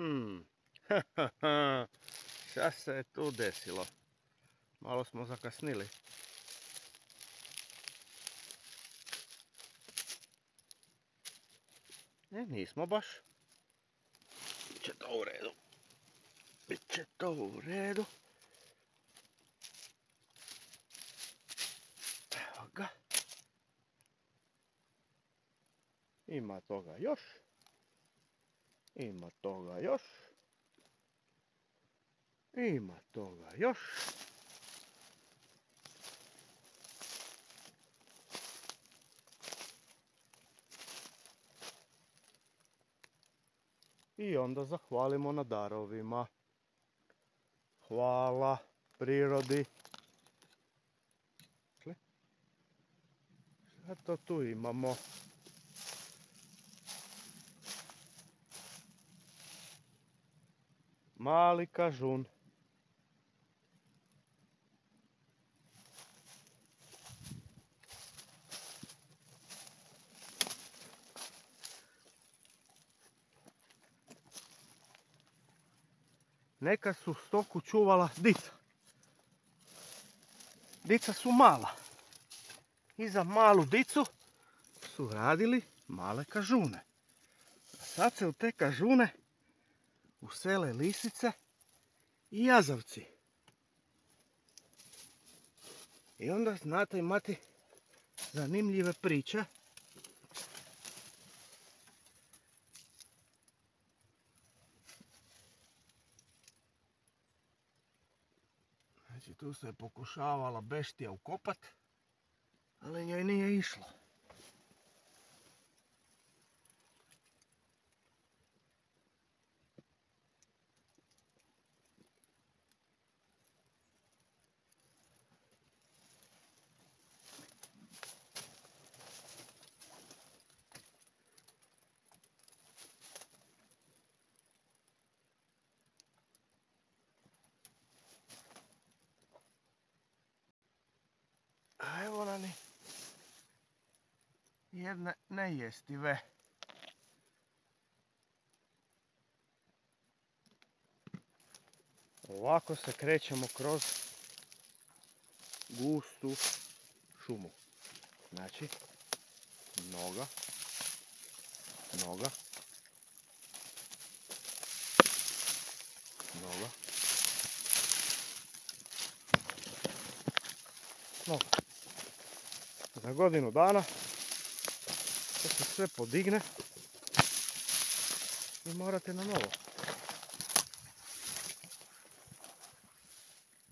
Hmm. Šta se je tu desilo? Malo smo zakasnili. Ne, nismo baš. Biće to u redu. Biće to u redu. Evo ga. Ima toga još. Ima toga još. Ima toga još. I onda zahvalimo na darovima. Hvala prirodi. Šta to tu imamo? Mali kažun. Neka su stoku čuvala dica. Dica su mala. I za malu dicu su radili male kažune. A sad se u te kažune usele lisice i jazavci. I onda znate imati zanimljive priče. Znači tu se je pokušavala beštija ukopat, ali njoj nije išlo. A evo nam i jedne nejestive. Ovako se krećemo kroz gustu šumu. Znači, noga, noga, noga, noga. Za godinu dana to se sve podigne i morate na novo.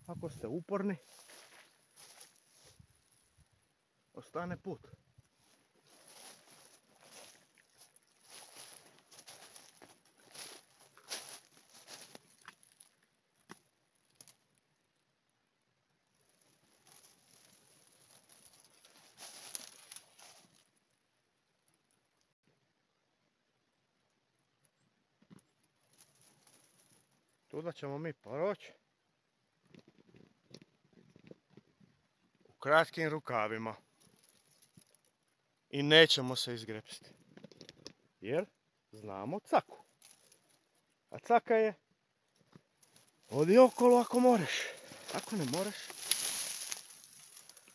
Ako ste uporni, ostane put. Tuda ćemo mi proći. U kratkim rukavima. I nećemo se izgrepsti. Jer znamo caku. A caka je odi okolo ako moreš. Ako ne moreš,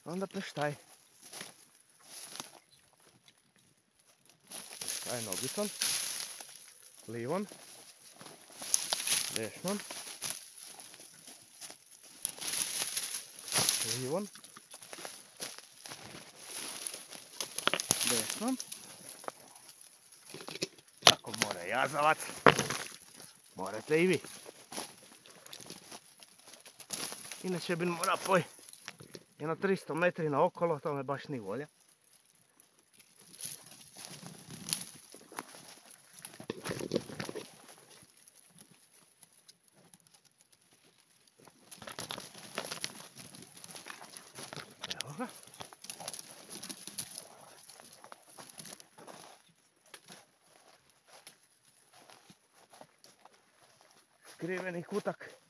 onda pleštaj. Pleštaj nogicom, livom, desnom, livom, desnom. Ako mora jazavac, morate i vi. Inače bi mora poj jedno 300 metri na okolo, to me baš ni volja. Ga. Skriveni kutak.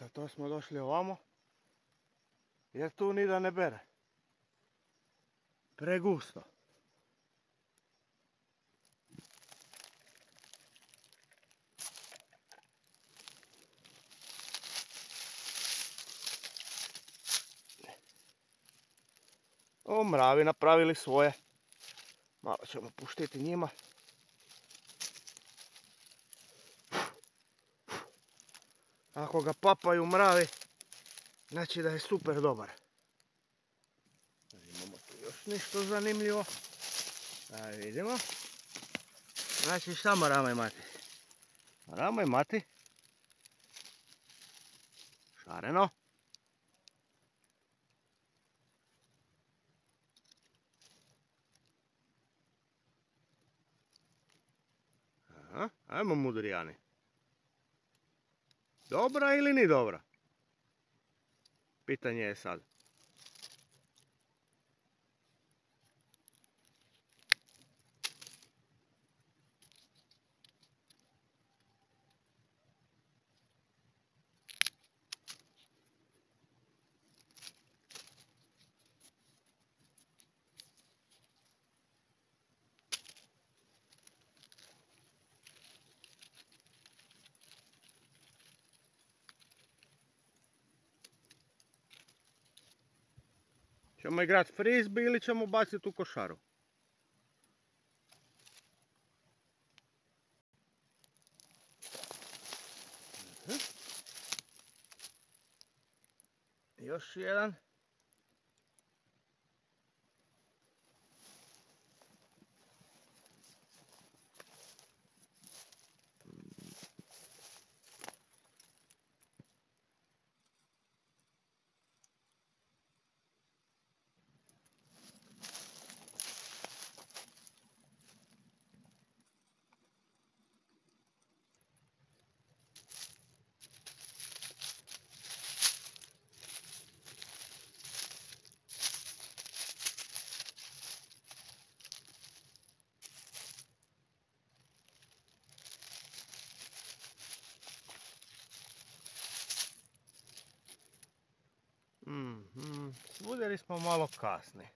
Zato smo došli ovamo. Jer tu ni da ne bere. Pregusto. O, mravi napravili svoje. Malo ćemo puštiti njima. Ako ga papaju mravi, znači da je super dobar. Imamo tu još nešto zanimljivo. Da vidimo. Znači šta moramo imati? Moramo imati šareno. Aha, ajmo mudrijani. Dobra ili ni dobra? Pitanje je sad. Ćemo igrati frisbee ili ćemo baciti u košaru? Još jedan. Budeli smo malo kasni.